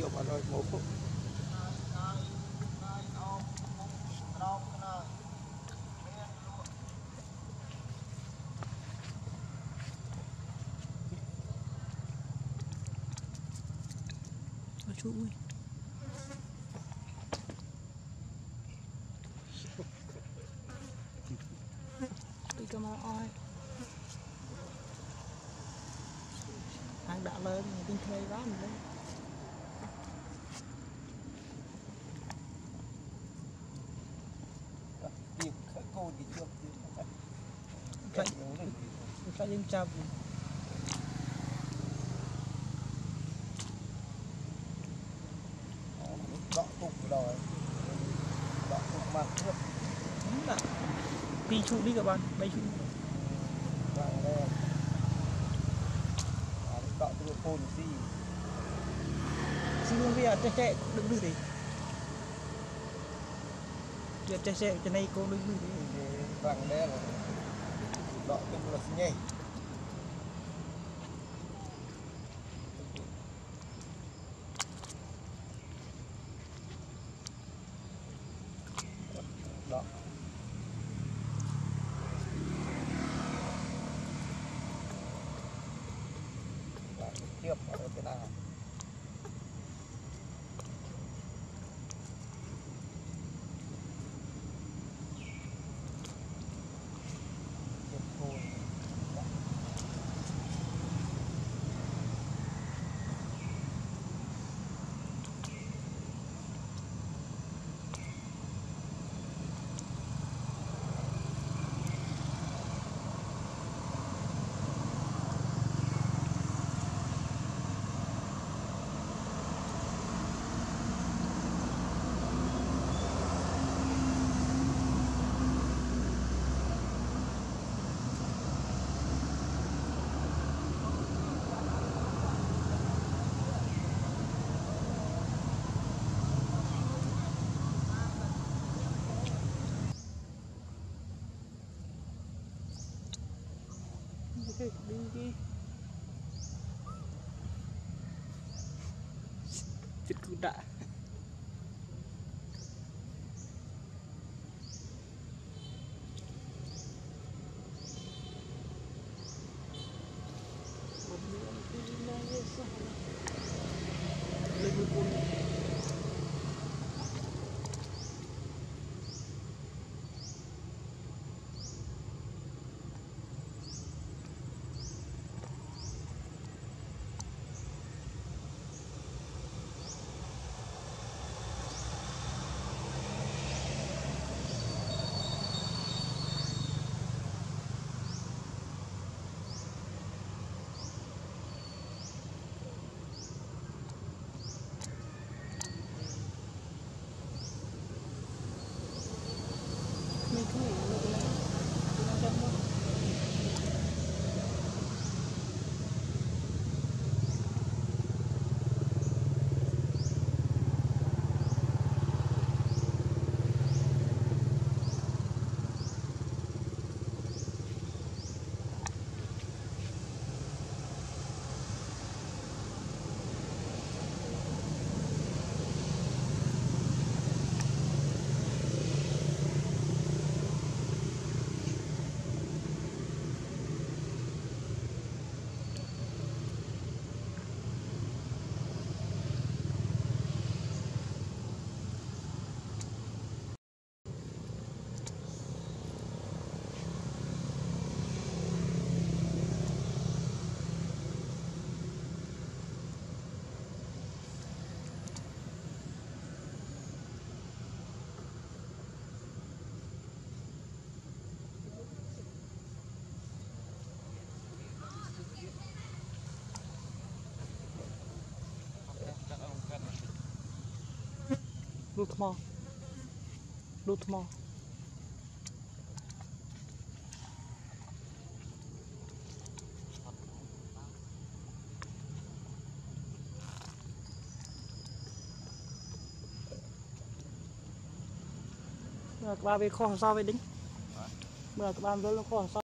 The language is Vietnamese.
យកអត់ឲ្យមកពុក Ôi chú ơi Đi cơ mà oi Ăn đã lớn mà tinh thuê đó mình đấy chạy chạy lên trăm đọ rồi đọ cục mặt trước đúng là đi trụ đi các bạn bay trụ vàng đen đọ cục phồn gì xin luôn bây giờ chạy đừng đưa đi giờ chạy xe cái này cô đứng bằng đây là đỏ cái là nhảy. Tiếp ở bên nào? Chết cụ đã. Lên លថ្មលូថ្មមើលក្បាលវាខុសអសវិញដេញមើលក្បាលរលខុសអស